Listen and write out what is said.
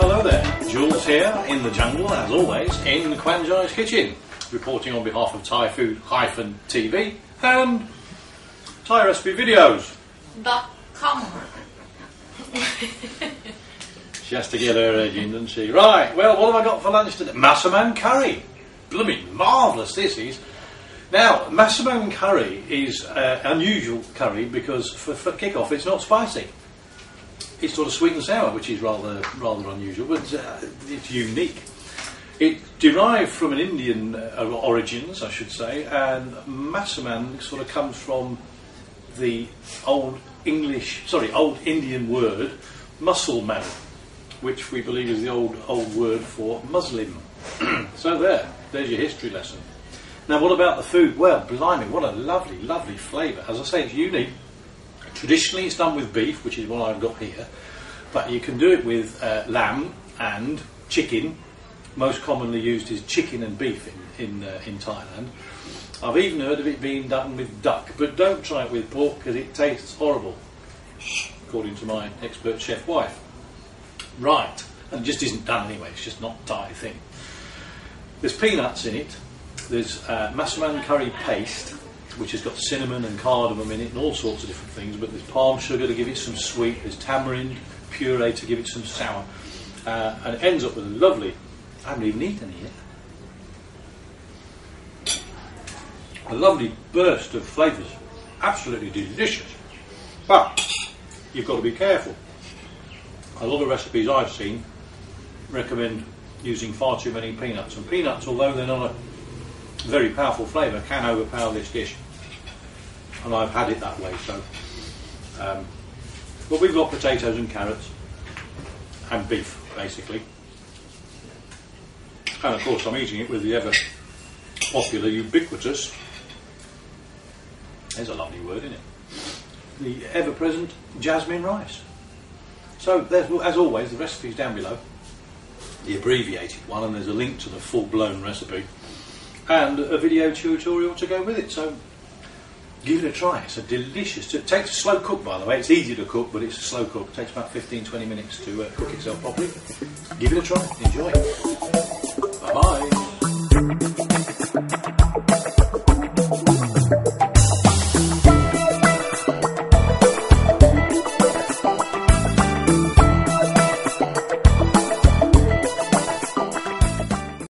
Hello there, Jules here in the jungle, as always, in Kwanjai's kitchen, reporting on behalf of Thai Food Hyphen TV and Thai recipe videos. dot com. She has to get her edge in, doesn't she? Right, well, what have I got for lunch today? Massaman curry. Blooming marvellous this is. Now, Massaman curry is uh, unusual curry because for, for kick-off it's not spicy. It's sort of sweet and sour, which is rather rather unusual, but uh, it's unique. It derived from an Indian uh, origins, I should say, and Massaman sort of comes from the old English, sorry, old Indian word, Musulman, which we believe is the old old word for Muslim. so there, there's your history lesson. Now, what about the food? Well, blimey, what a lovely, lovely flavour. As I say, it's unique. Traditionally, it's done with beef, which is what I've got here, but you can do it with uh, lamb and chicken. Most commonly used is chicken and beef in in, uh, in Thailand. I've even heard of it being done with duck, but don't try it with pork because it tastes horrible, according to my expert chef wife. Right, and it just isn't done anyway. It's just not Thai thing. There's peanuts in it. There's uh, massaman curry paste, which has got cinnamon and cardamom in it and all sorts of different things. But there's palm sugar to give it some sweet. There's tamarind puree to give it some sour, uh, and it ends up with a lovely. I haven't even eaten it yet. A lovely burst of flavours. Absolutely delicious. But you've got to be careful. A lot of recipes I've seen recommend using far too many peanuts. And peanuts, although they're not a very powerful flavour, can overpower this dish. And I've had it that way, so. Um, but we've got potatoes and carrots and beef, basically. And of course, I'm eating it with the ever popular, ubiquitous. There's a lovely word, isn't it? The ever present jasmine rice. So, there's, as always, the recipe's down below the abbreviated one, and there's a link to the full-blown recipe and a video tutorial to go with it. So give it a try. It's a delicious. It takes a slow cook, by the way. It's easy to cook, but it's a slow cook. It takes about 15-20 minutes to uh, cook itself properly. Give it a try. Enjoy.